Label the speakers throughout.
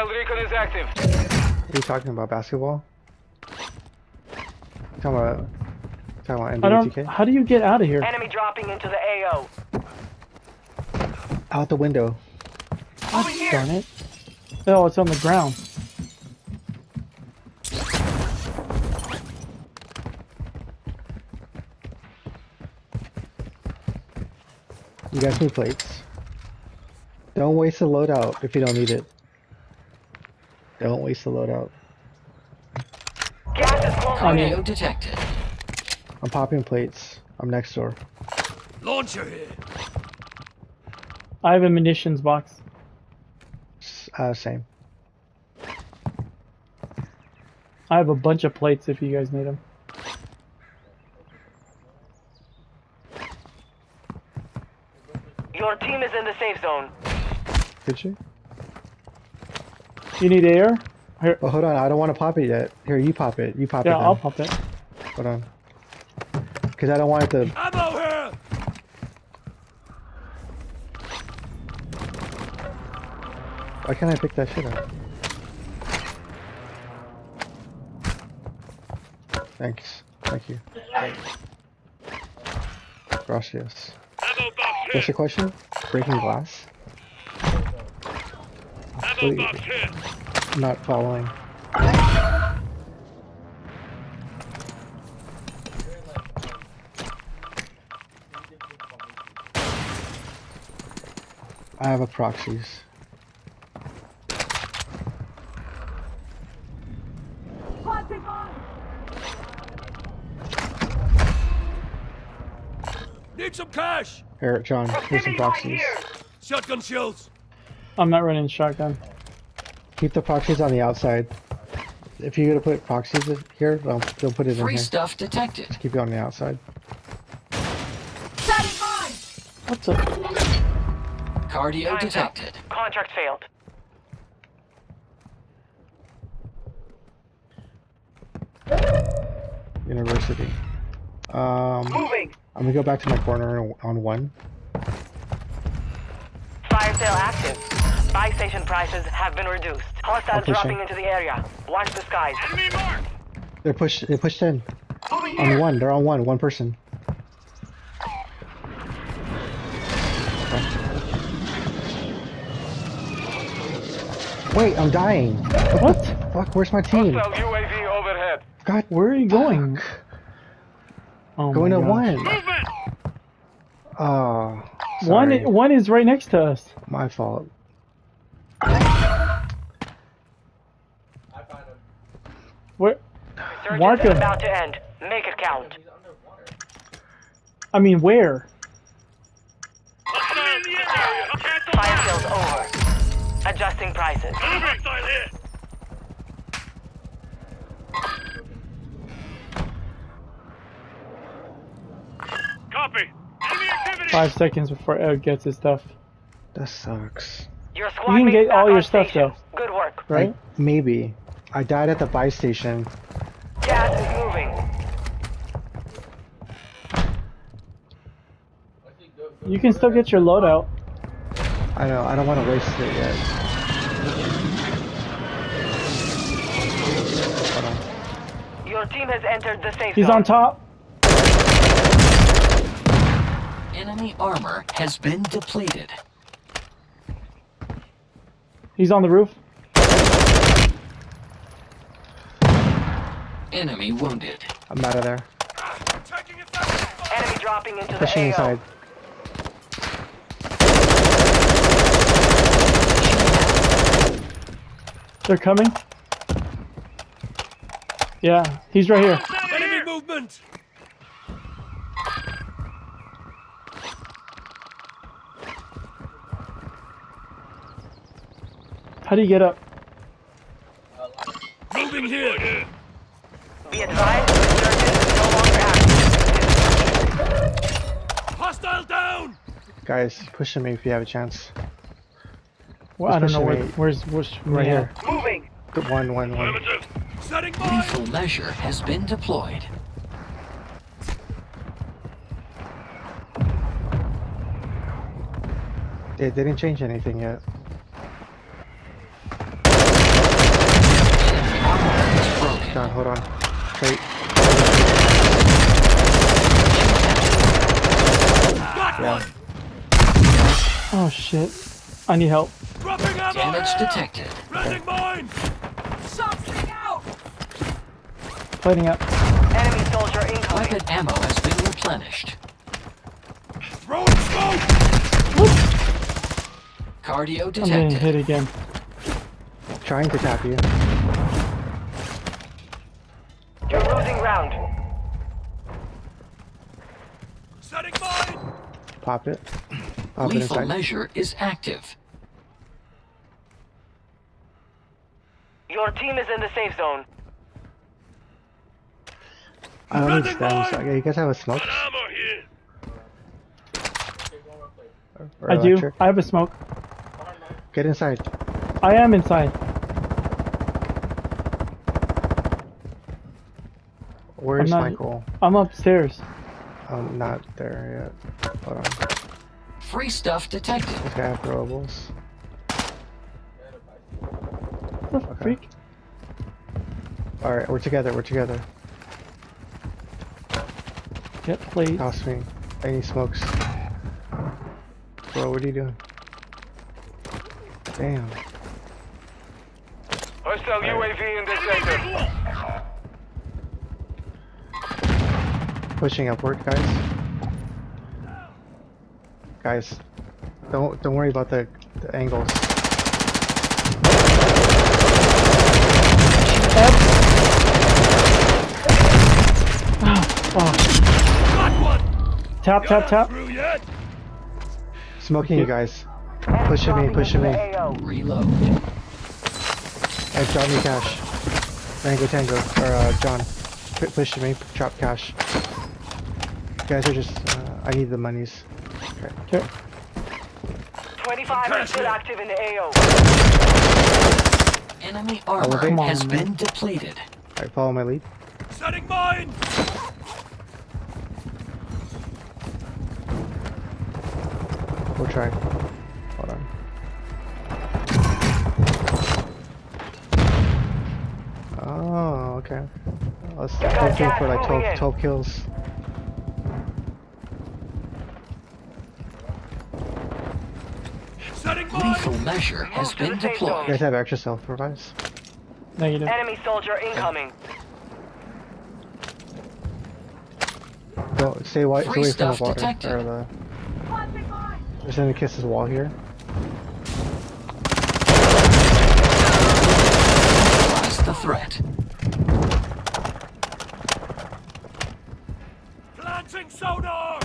Speaker 1: Hostile recon is active.
Speaker 2: Are you talking about basketball? You talking about talking about
Speaker 3: I don't.
Speaker 2: NBA 2K?
Speaker 3: How do you get out of here?
Speaker 4: Enemy dropping into the AO.
Speaker 2: Out the window.
Speaker 3: Darn it. Oh, it's on the ground.
Speaker 2: You guys need plates. Don't waste a loadout if you don't need it. Don't waste the loadout.
Speaker 4: Gas is
Speaker 5: Audio detected.
Speaker 2: I'm popping plates. I'm next door.
Speaker 1: Launcher here.
Speaker 3: I have a munitions box.
Speaker 2: Uh, same.
Speaker 3: I have a bunch of plates if you guys need them.
Speaker 4: Your team is in the safe zone.
Speaker 2: Did you?
Speaker 3: You need air? Here.
Speaker 2: Well, hold on. I don't want to pop it yet. Here, you pop it. You pop
Speaker 3: Yeah,
Speaker 2: it. Then.
Speaker 3: I'll pop it.
Speaker 2: Hold on. Because I don't want it to.
Speaker 1: Ammo here.
Speaker 2: Why can't I pick that shit up? Thanks. Thank you. Gracias.
Speaker 1: Ammo box
Speaker 2: What's your question? Breaking glass?
Speaker 1: Ammo box.
Speaker 2: Not following. I have a proxies.
Speaker 1: Need some cash.
Speaker 2: Eric, John, here's some proxies.
Speaker 1: Shotgun shells.
Speaker 3: I'm not running shotgun.
Speaker 2: Keep the proxies on the outside. If you're gonna put proxies in here, don't, don't put it in here.
Speaker 5: Free stuff detected.
Speaker 2: Keep it on the outside.
Speaker 3: What's up?
Speaker 5: Cardio
Speaker 4: Time's up.
Speaker 5: detected.
Speaker 4: Contract failed.
Speaker 2: University. Um,
Speaker 4: Moving.
Speaker 2: I'm gonna go back to my corner on- on one.
Speaker 4: Fire sale active. Buy station prices have been reduced. Hostiles
Speaker 2: pushing.
Speaker 4: dropping into the area. Watch the skies.
Speaker 1: Enemy mark.
Speaker 2: They're pushed. They pushed in. On one. They're on one. One person. Wait, I'm dying.
Speaker 3: What?
Speaker 2: Fuck, where's my team?
Speaker 1: Hostile UAV overhead.
Speaker 2: God,
Speaker 3: Where are you going? Oh
Speaker 2: going
Speaker 3: my
Speaker 2: to one.
Speaker 1: Movement.
Speaker 2: Oh,
Speaker 3: One,
Speaker 2: sorry.
Speaker 3: one is right next to us.
Speaker 2: My fault.
Speaker 3: Where?
Speaker 4: Surgeons
Speaker 3: Mark him.
Speaker 4: about to end. Make it count.
Speaker 3: I mean, where?
Speaker 1: Hostile in the area. Cancel
Speaker 4: Fire
Speaker 1: that.
Speaker 4: sales over. Adjusting prices.
Speaker 1: Copy.
Speaker 3: Five seconds before Ed gets his stuff.
Speaker 2: That sucks.
Speaker 4: Your squad
Speaker 3: can get all your
Speaker 4: on
Speaker 3: stuff,
Speaker 4: though. Good work.
Speaker 3: Right?
Speaker 2: I- maybe. I died at the buy station.
Speaker 4: Gas is moving.
Speaker 3: You can still get your loadout.
Speaker 2: I know. I don't want to waste it yet. Hold on.
Speaker 4: Your team has entered the safe
Speaker 3: He's
Speaker 4: zone.
Speaker 3: on top.
Speaker 5: Enemy armor has been depleted.
Speaker 3: He's on the roof.
Speaker 5: Enemy wounded.
Speaker 2: I'm out of there.
Speaker 4: Enemy dropping into the
Speaker 2: Pushing
Speaker 4: AO.
Speaker 2: inside.
Speaker 3: They're coming. Yeah, he's right here.
Speaker 1: Enemy movement.
Speaker 3: How do you get up?
Speaker 1: Moving here.
Speaker 4: Be advised, resurgence is no longer active.
Speaker 1: Hostile down.
Speaker 2: Guys, pushing me if you have a chance.
Speaker 3: Well, I don't know where. Where's where's
Speaker 2: Right
Speaker 3: yeah.
Speaker 2: here.
Speaker 4: Moving.
Speaker 2: Good One, one, one.
Speaker 1: Affirmative. Setting mine.
Speaker 5: Lethal measure has been deployed.
Speaker 2: They didn't change anything yet. John, hold on. Wait,
Speaker 1: Got
Speaker 2: Yeah.
Speaker 1: one.
Speaker 3: Oh shit. I need help.
Speaker 5: Damage detected.
Speaker 1: Planting mine.
Speaker 3: Fighting up.
Speaker 4: Enemy soldier incoming.
Speaker 5: Weapon ammo has been replenished.
Speaker 1: Throwing smoke.
Speaker 5: Cardio detected.
Speaker 3: I'm getting hit again.
Speaker 2: trying to tap you.
Speaker 4: You're losing round.
Speaker 1: Setting mine.
Speaker 2: Pop it. Pop it
Speaker 5: Lethal
Speaker 2: inside.
Speaker 5: measure is active.
Speaker 4: Your team is in the safe zone.
Speaker 2: I don't
Speaker 1: Running
Speaker 2: understand.
Speaker 1: mine.
Speaker 2: So, yeah, you guys have a smoke?
Speaker 1: Ammo here.
Speaker 2: Or
Speaker 3: I do. I have a smoke.
Speaker 2: Get inside.
Speaker 3: I am inside.
Speaker 2: Where's
Speaker 3: not-
Speaker 2: Michael?
Speaker 3: I'm upstairs.
Speaker 2: I'm not there yet. Hold on.
Speaker 5: Free stuff detected.
Speaker 2: Okay, I have throwables.
Speaker 3: What the freak?
Speaker 2: Alright, we're together, we're together.
Speaker 3: Get played.
Speaker 2: Toss me. Any smokes? Bro, what are you doing? Damn.
Speaker 6: Hostile UAV in this sector.
Speaker 2: Pushing upward, guys. Guys, don't don't worry about the, the angles.
Speaker 3: Oh,
Speaker 1: Got one.
Speaker 3: tap, tap, tap.
Speaker 1: yet.
Speaker 2: Smoking you guys. Pushing me, pushing me.
Speaker 4: the AO.
Speaker 5: Reload.
Speaker 2: Hey, drop me cash. Tango Tango, or uh, John. P pushing me, drop cash. You guys are just, uh, I need the monies. Okay.
Speaker 3: Okay.
Speaker 4: 25
Speaker 1: Cash
Speaker 4: is still active in the AO.
Speaker 5: Enemy armor
Speaker 2: Elevate.
Speaker 5: has
Speaker 3: on,
Speaker 5: been depleted.
Speaker 2: Alright, follow my lead.
Speaker 1: Setting mine.
Speaker 2: We'll try. Hold on. Oh, okay. Let's
Speaker 4: got
Speaker 2: let's go for like 12, 12 kills.
Speaker 1: Setting
Speaker 5: Lethal
Speaker 1: mine.
Speaker 5: Measure has been
Speaker 4: deployed.
Speaker 2: You guys have extra self revives?
Speaker 3: Negative.
Speaker 4: Enemy soldier incoming.
Speaker 2: Don't stay, wi- stay away from the
Speaker 5: stuff
Speaker 2: water.
Speaker 5: detected.
Speaker 2: Or the. There's an kisses wall here.
Speaker 5: Neutralize the threat.
Speaker 1: Planting sonar.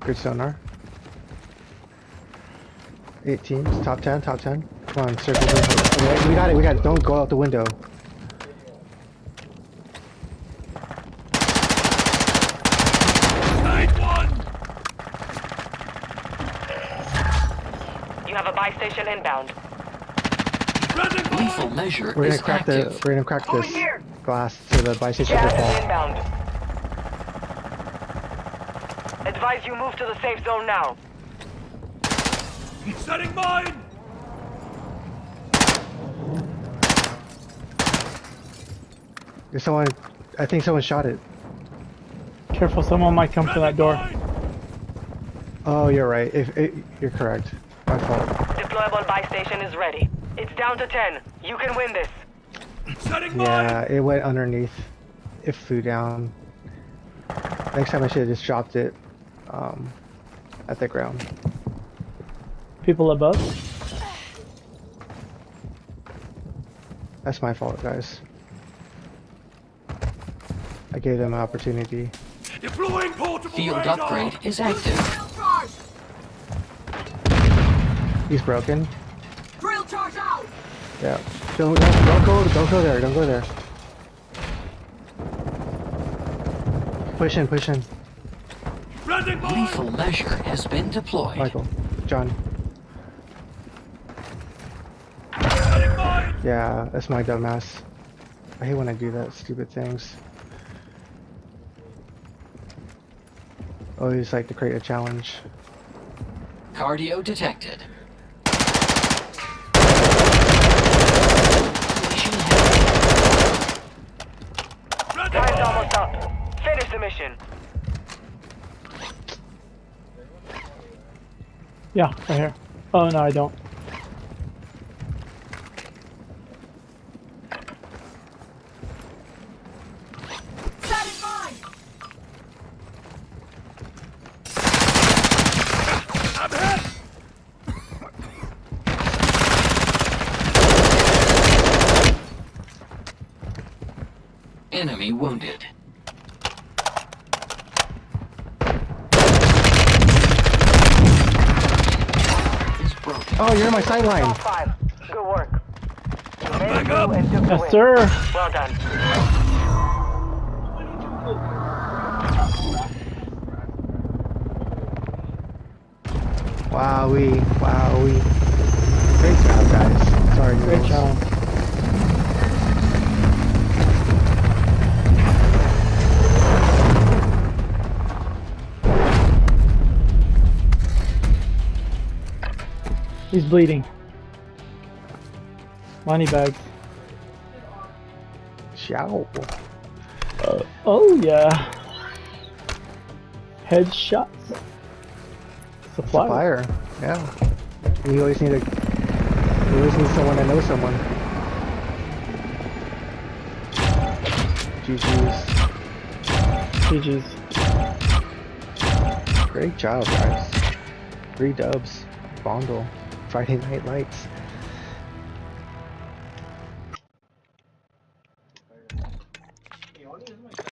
Speaker 2: Good sonar. Eight teams, top ten, top ten. Come on, circle. circle. Okay, we got it, we got it. Don't go out the window.
Speaker 1: Night one.
Speaker 4: You have a buy station inbound.
Speaker 1: Planting
Speaker 5: Lethal
Speaker 1: mine.
Speaker 5: measure
Speaker 2: We're gonna
Speaker 5: is
Speaker 2: crack
Speaker 5: active.
Speaker 2: the. We're gonna crack
Speaker 4: Over
Speaker 2: this glass so the buy station
Speaker 4: Gas
Speaker 2: can fall.
Speaker 4: inbound. Advise you move to the safe zone now.
Speaker 1: Setting mine.
Speaker 2: There's someone. I think someone shot it.
Speaker 3: Careful, someone might come to that door.
Speaker 2: Oh, you're right. If it, you're correct. My fault.
Speaker 4: Deployable buy station is ready. It's down to 10. You can win this.
Speaker 1: Setting mine.
Speaker 2: Yeah, it went underneath. It flew down. Next time I should have just dropped it um, at the ground.
Speaker 3: People above.
Speaker 2: That's my fault, guys. I gave them an opportunity.
Speaker 1: Deploying portable
Speaker 5: Field
Speaker 1: radar.
Speaker 5: upgrade is active.
Speaker 2: He's broken.
Speaker 1: Drill charge out.
Speaker 2: Yeah. Don't, don't, don't go. Don't go there. Don't go there. Push in. Push in.
Speaker 5: Lethal measure has been deployed.
Speaker 2: Michael, John. Yeah, that's my dumbass. I hate when I do that stupid things. Always like to create a challenge.
Speaker 5: Cardio detected.
Speaker 4: Time's almost up. Finish the mission.
Speaker 3: Yeah, right here. Oh no, I don't.
Speaker 5: Enemy wounded.
Speaker 2: Oh, you're in my sideline.
Speaker 4: Top five. Good work. You made
Speaker 1: back up.
Speaker 4: through and took the
Speaker 3: Yes, sir.
Speaker 4: Well done.
Speaker 2: Wowee, wowee. Great job, guys. Sorry,
Speaker 3: Great
Speaker 2: noodles.
Speaker 3: job. He's bleeding. Money bags.
Speaker 2: Ciao.
Speaker 3: Uh, oh yeah. Headshots. Supply.
Speaker 2: Supplier. Yeah. You always need a. You always need someone to know someone. GG's.
Speaker 3: GG's.
Speaker 2: Great job, guys. Three dubs. Vondel. Friday Night Lights.